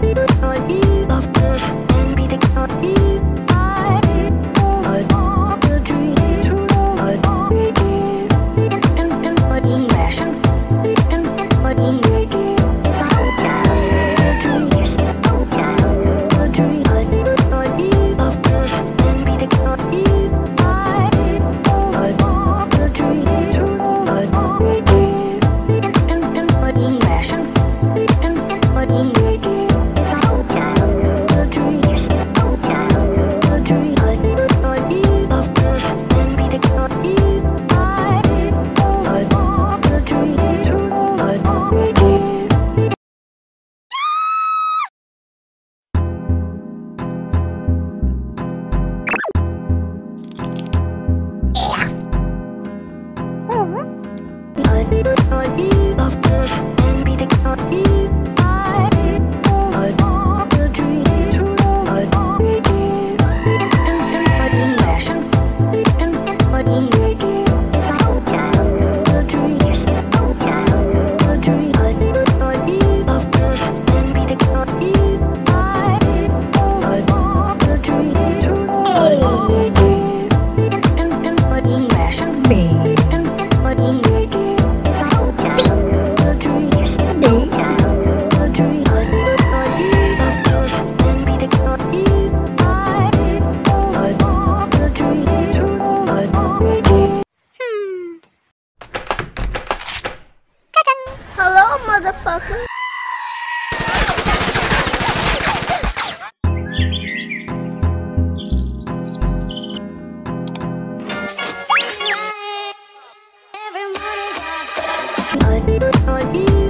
good, good, after, and be the god Hello, motherfucker. Every morning I